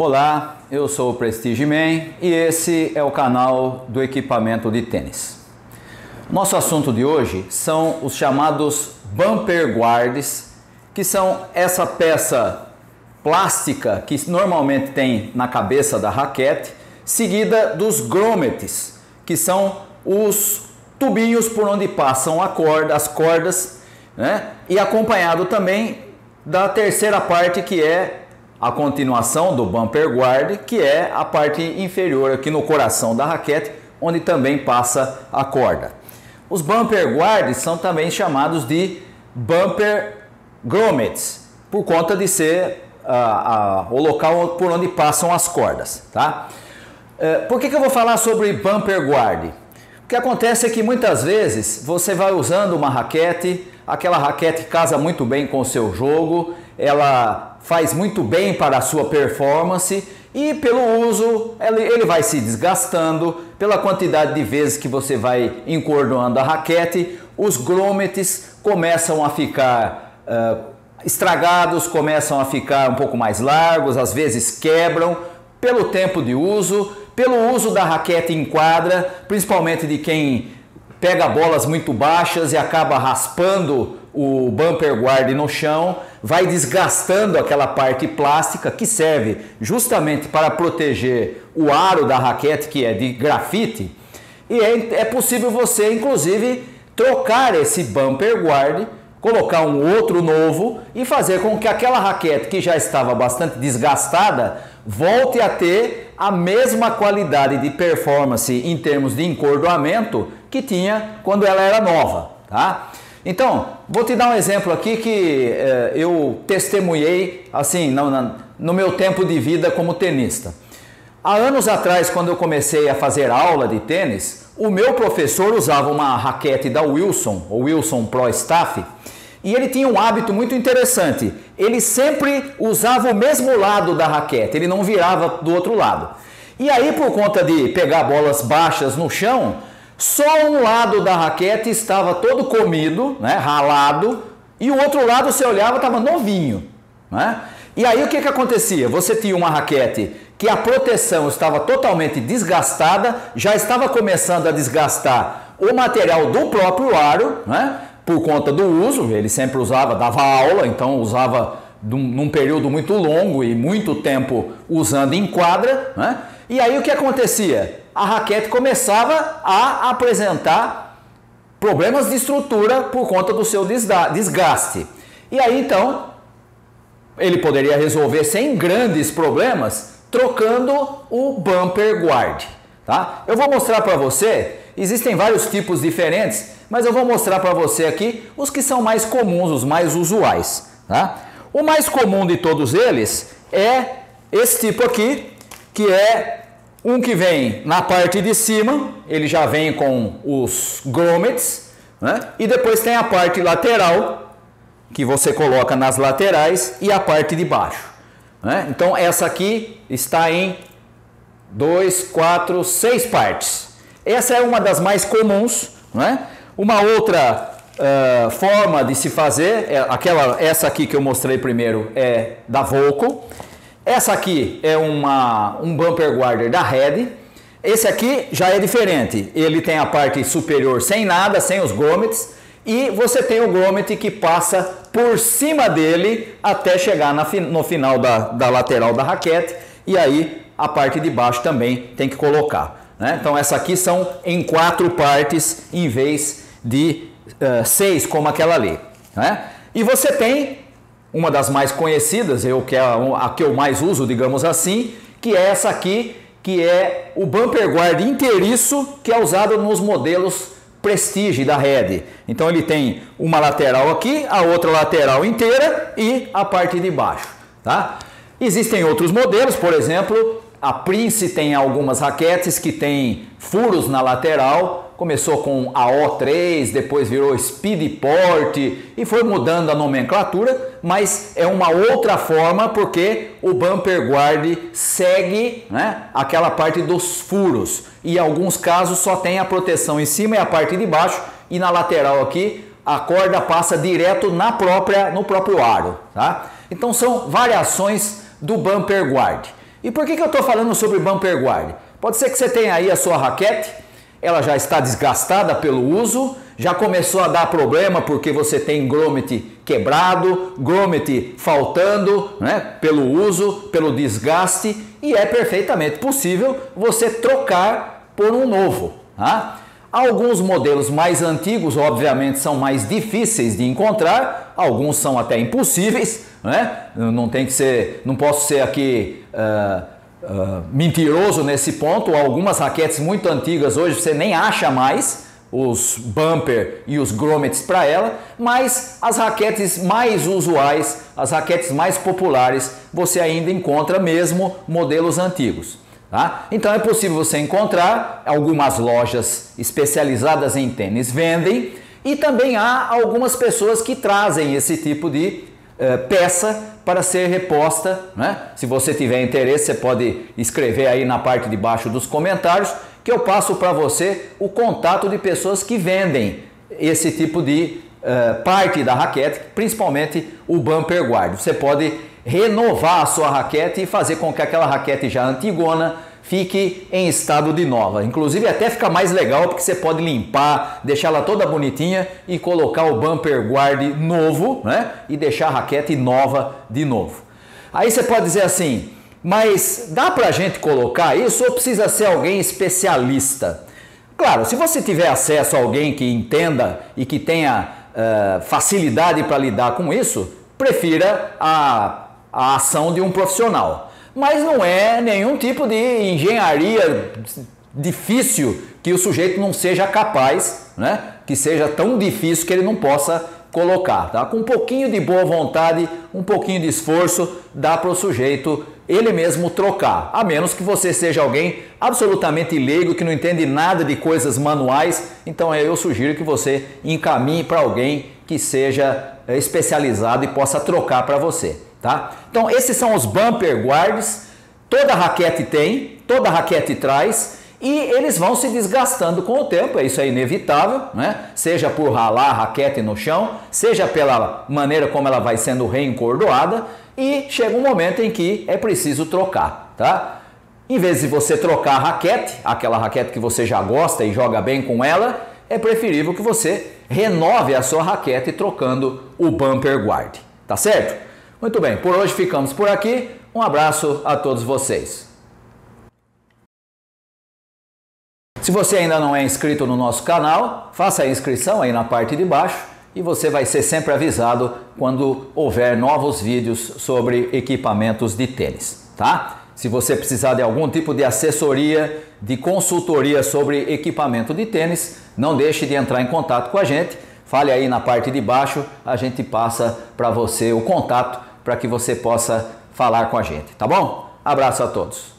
Olá, eu sou o Prestige Man e esse é o canal do equipamento de tênis. Nosso assunto de hoje são os chamados bumper guards, que são essa peça plástica que normalmente tem na cabeça da raquete, seguida dos grommets, que são os tubinhos por onde passam a corda, as cordas, né? e acompanhado também da terceira parte que é a continuação do bumper guard, que é a parte inferior aqui no coração da raquete, onde também passa a corda. Os bumper guards são também chamados de bumper grommets, por conta de ser o local por onde passam as cordas, tá? Uh, por que, que eu vou falar sobre bumper guard? O que acontece é que muitas vezes você vai usando uma raquete, aquela raquete casa muito bem com o seu jogo, ela faz muito bem para a sua performance e pelo uso ele vai se desgastando, pela quantidade de vezes que você vai encordoando a raquete, os grometes começam a ficar uh, estragados, começam a ficar um pouco mais largos, às vezes quebram. Pelo tempo de uso, pelo uso da raquete em quadra, principalmente de quem pega bolas muito baixas e acaba raspando o bumper guard no chão, vai desgastando aquela parte plástica que serve justamente para proteger o aro da raquete que é de grafite. E é, é possível você, inclusive, trocar esse bumper guard, colocar um outro novo e fazer com que aquela raquete que já estava bastante desgastada volte a ter a mesma qualidade de performance em termos de encordoamento que tinha quando ela era nova, tá? Então, vou te dar um exemplo aqui que eh, eu testemunhei assim no, no meu tempo de vida como tenista. Há anos atrás, quando eu comecei a fazer aula de tênis, o meu professor usava uma raquete da Wilson, o Wilson Pro Staff, e ele tinha um hábito muito interessante. Ele sempre usava o mesmo lado da raquete, ele não virava do outro lado. E aí, por conta de pegar bolas baixas no chão, só um lado da raquete estava todo comido, né, ralado, e o outro lado você olhava estava novinho. Né? E aí o que, que acontecia? Você tinha uma raquete que a proteção estava totalmente desgastada, já estava começando a desgastar o material do próprio aro, né? por conta do uso, ele sempre usava, dava aula, então usava num período muito longo e muito tempo usando em quadra, né? E aí o que acontecia? A raquete começava a apresentar problemas de estrutura por conta do seu desgaste. E aí então ele poderia resolver sem grandes problemas trocando o bumper guard, tá? Eu vou mostrar para você, existem vários tipos diferentes, mas eu vou mostrar para você aqui os que são mais comuns, os mais usuais, tá? O mais comum de todos eles é esse tipo aqui, que é um que vem na parte de cima, ele já vem com os grommets, né? e depois tem a parte lateral, que você coloca nas laterais, e a parte de baixo. Né? Então essa aqui está em 2, 4, 6 partes. Essa é uma das mais comuns. Né? Uma outra uh, forma de se fazer, é aquela, essa aqui que eu mostrei primeiro é da Volco. Essa aqui é uma, um bumper guarder da Red. Esse aqui já é diferente. Ele tem a parte superior sem nada, sem os grommets. E você tem o grommet que passa por cima dele até chegar na, no final da, da lateral da raquete. E aí a parte de baixo também tem que colocar. Né? Então essa aqui são em quatro partes em vez de uh, seis como aquela ali. Né? E você tem uma das mais conhecidas, eu que é a que eu mais uso, digamos assim, que é essa aqui, que é o bumper guard inteiriço que é usado nos modelos Prestige da Red. Então ele tem uma lateral aqui, a outra lateral inteira e a parte de baixo, tá? Existem outros modelos, por exemplo, a Prince tem algumas raquetes que tem furos na lateral, começou com a O3, depois virou Speedport e foi mudando a nomenclatura, mas é uma outra forma porque o bumper guard segue né, aquela parte dos furos e em alguns casos só tem a proteção em cima e a parte de baixo e na lateral aqui a corda passa direto na própria no próprio aro, tá? Então são variações do bumper guard. E por que, que eu estou falando sobre bumper guard? Pode ser que você tenha aí a sua raquete, ela já está desgastada pelo uso, já começou a dar problema porque você tem grommet quebrado, grommet faltando, né, pelo uso, pelo desgaste, e é perfeitamente possível você trocar por um novo. Tá? Alguns modelos mais antigos, obviamente, são mais difíceis de encontrar, alguns são até impossíveis, né? Não tem que ser, não posso ser aqui uh, uh, mentiroso nesse ponto. Algumas raquetes muito antigas hoje você nem acha mais os bumper e os grommets para ela, mas as raquetes mais usuais, as raquetes mais populares, você ainda encontra mesmo modelos antigos. Tá? Então é possível você encontrar algumas lojas especializadas em tênis vendem e também há algumas pessoas que trazem esse tipo de peça para ser reposta. Né? Se você tiver interesse, você pode escrever aí na parte de baixo dos comentários que eu passo para você o contato de pessoas que vendem esse tipo de uh, parte da raquete, principalmente o bumper guard. Você pode renovar a sua raquete e fazer com que aquela raquete já antigona fique em estado de nova. Inclusive até fica mais legal porque você pode limpar, deixar ela toda bonitinha e colocar o bumper guard novo, né? E deixar a raquete nova de novo. Aí você pode dizer assim, mas dá para a gente colocar isso ou precisa ser alguém especialista? Claro, se você tiver acesso a alguém que entenda e que tenha uh, facilidade para lidar com isso, prefira a a ação de um profissional. Mas não é nenhum tipo de engenharia difícil que o sujeito não seja capaz, né? que seja tão difícil que ele não possa colocar. Tá? Com um pouquinho de boa vontade, um pouquinho de esforço, dá para o sujeito ele mesmo trocar. A menos que você seja alguém absolutamente leigo, que não entende nada de coisas manuais, então eu sugiro que você encaminhe para alguém que seja eh, especializado e possa trocar para você. Tá? Então esses são os bumper guards, toda raquete tem, toda raquete traz e eles vão se desgastando com o tempo, isso é inevitável, né? seja por ralar a raquete no chão, seja pela maneira como ela vai sendo reencordoada e chega um momento em que é preciso trocar. Tá? Em vez de você trocar a raquete, aquela raquete que você já gosta e joga bem com ela, é preferível que você renove a sua raquete trocando o bumper guard. Tá certo? Muito bem, por hoje ficamos por aqui. Um abraço a todos vocês. Se você ainda não é inscrito no nosso canal, faça a inscrição aí na parte de baixo e você vai ser sempre avisado quando houver novos vídeos sobre equipamentos de tênis, tá? Se você precisar de algum tipo de assessoria, de consultoria sobre equipamento de tênis, não deixe de entrar em contato com a gente. Fale aí na parte de baixo, a gente passa para você o contato para que você possa falar com a gente, tá bom? Abraço a todos.